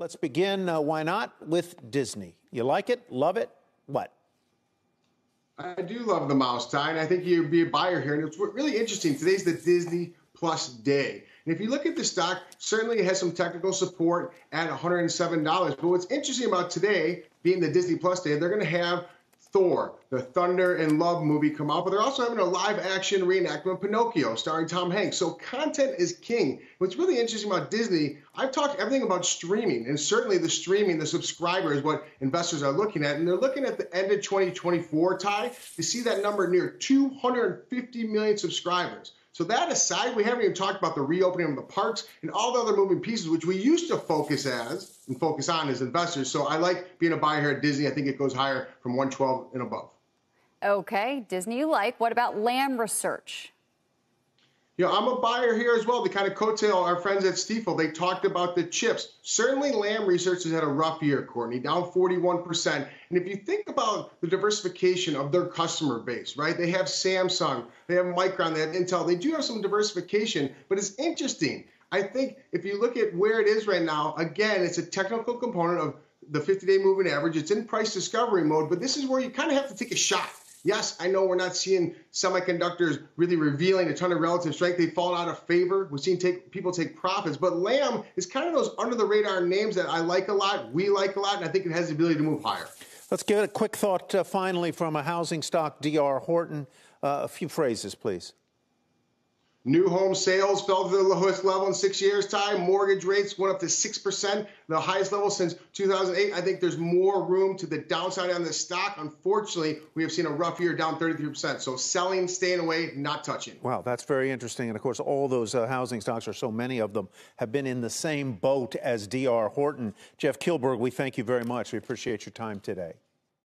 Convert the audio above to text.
Let's begin, uh, why not, with Disney. You like it? Love it? What? I do love the mouse tie, and I think you'd be a buyer here. And it's really interesting. Today's the Disney Plus day. And if you look at the stock, certainly it has some technical support at $107. But what's interesting about today, being the Disney Plus day, they're going to have Thor, the Thunder and Love movie come out, but they're also having a live action reenactment of Pinocchio starring Tom Hanks. So content is king. What's really interesting about Disney, I've talked everything about streaming, and certainly the streaming, the subscriber is what investors are looking at. And they're looking at the end of 2024, Ty, to see that number near 250 million subscribers. So that aside, we haven't even talked about the reopening of the parks and all the other moving pieces, which we used to focus as and focus on as investors. So I like being a buyer here at Disney. I think it goes higher from 112 and above. Okay, Disney you like. What about Lam Research? You know, I'm a buyer here as well. The kind of coattail our friends at Stifel, they talked about the chips. Certainly, Lam Research has had a rough year, Courtney, down 41%. And if you think about the diversification of their customer base, right? They have Samsung, they have Micron, they have Intel. They do have some diversification, but it's interesting. I think if you look at where it is right now, again, it's a technical component of the 50 day moving average. It's in price discovery mode, but this is where you kind of have to take a shot Yes, I know we're not seeing semiconductors really revealing a ton of relative strength. They've fallen out of favor. We've seen take, people take profits, but Lam is kind of those under the radar names that I like a lot, we like a lot, and I think it has the ability to move higher. Let's give it a quick thought uh, finally from a housing stock, DR Horton. Uh, a few phrases, please. New home sales fell to the lowest level in six years' time. Mortgage rates went up to 6%, the highest level since 2008. I think there's more room to the downside on this stock. Unfortunately, we have seen a rough year down 33%. So selling, staying away, not touching. Wow, that's very interesting. And of course, all those uh, housing stocks, or so many of them, have been in the same boat as DR Horton. Jeff Kilburg, we thank you very much. We appreciate your time today.